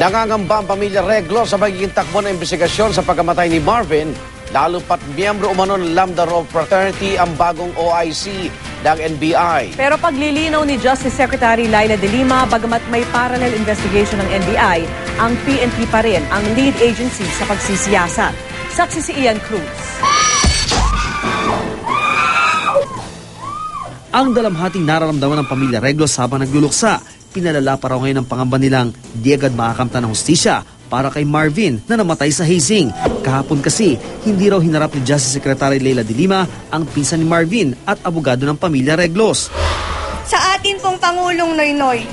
Nangangamba ang pamilya Reglo sa magiging takbo ng investigasyon sa pagkamatay ni Marvin, lalo pat miyembro umano ng Lambda Rho Fraternity ang bagong OIC ng NBI. Pero paglilinaw ni Justice Secretary Laila de Lima, bagamat may parallel investigation ng NBI, ang PNP pa rin ang lead agency sa pagsisiyasat. Saksi si Ian Cruz. Ang dalamhating nararamdaman ng pamilya Reglos habang nagluluksa, pinalala pa ngayon ang pangamba nilang di agad makakamta ng hustisya para kay Marvin na namatay sa hazing. Kahapon kasi, hindi raw hinarap ni Justice Secretary Leila de Lima ang pinsan ni Marvin at abogado ng pamilya Reglos. sa atin pong Pangulong Noynoy.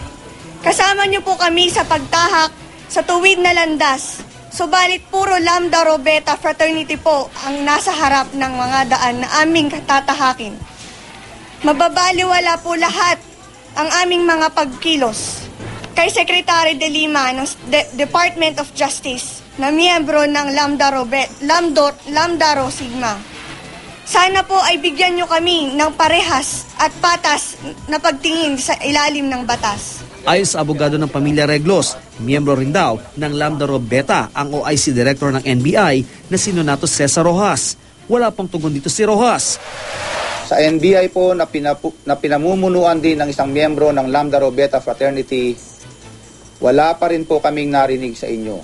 Kasama niyo po kami sa pagtahak sa tuwid na landas. Subalit puro Lambda Rho Fraternity po ang nasa harap ng mga daan na aming tatahakin. Mababaliwala po lahat ang aming mga pagkilos kay Secretary De Lima ng De- Department of Justice na miyembro ng Lambda Rho, Bet- Lambda, Lambda Rho Sigma. Sana po ay bigyan nyo kami ng parehas at patas na pagtingin sa ilalim ng batas. Ayon sa abogado ng pamilya Reglos, miyembro rin daw ng Lambda Rho ang OIC Director ng NBI na si Nonato Cesar Rojas. Wala pang tugon dito si Rojas. Sa NBI po na, pinapu, na pinamumunuan din ng isang miyembro ng Lambda Rho Beta Fraternity, wala pa rin po kaming narinig sa inyo.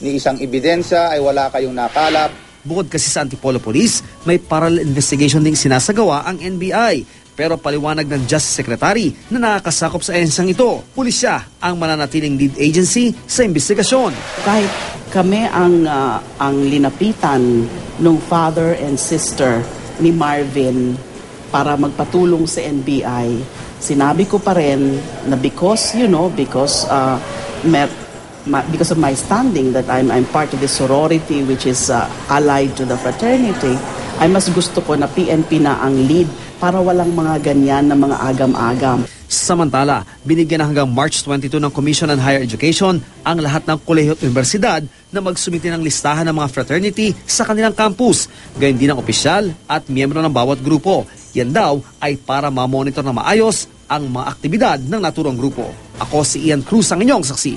Ni isang ebidensya ay wala kayong nakalap Bukod kasi sa Antipolo Police, may parallel investigation ding sinasagawa ang NBI. Pero paliwanag ng Justice Secretary na nakakasakop sa ensyang ito, pulisya ang mananatiling lead agency sa investigasyon. kahit kami ang ah, ang linapitan ng father and sister ni Marvin para magpatulong sa NBI, sinabi ko pa rin na because, you know, because uh, mer- ma- because of my standing that I'm I'm part of the sorority which is uh, allied to the fraternity, ay mas gusto ko na PNP na ang lead para walang mga ganyan na mga agam-agam. Samantala, binigyan hanggang March 22 ng Commission on Higher Education ang lahat ng kolehiyo at universidad na magsumiti ng listahan ng mga fraternity sa kanilang campus, gayon din ang opisyal at miyembro ng bawat grupo. Yan daw ay para ma-monitor na maayos ang mga aktibidad ng naturang grupo. Ako si Ian Cruz ang inyong saksi.